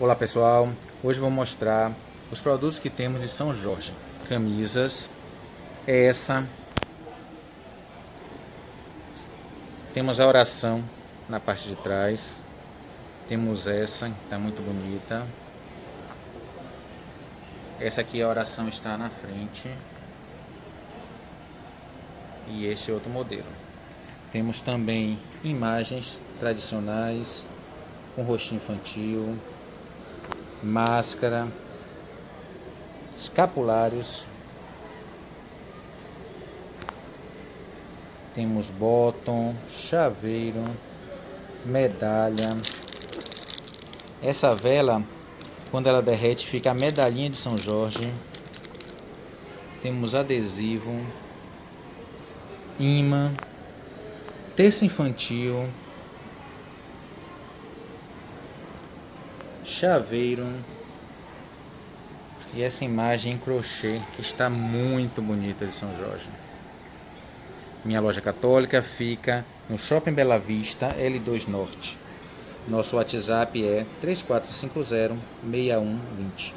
Olá pessoal, hoje vou mostrar os produtos que temos de São Jorge. Camisas, essa. Temos a oração na parte de trás. Temos essa, está muito bonita. Essa aqui a oração está na frente. E esse é outro modelo. Temos também imagens tradicionais com rostinho infantil, máscara, escapulários, temos bottom, chaveiro, medalha. Essa vela, quando ela derrete, fica a medalhinha de São Jorge. Temos adesivo, imã, terço infantil, chaveiro e essa imagem em crochê que está muito bonita de São Jorge. Minha loja católica fica no Shopping Bela Vista, L2 Norte. Nosso WhatsApp é 3450 6120.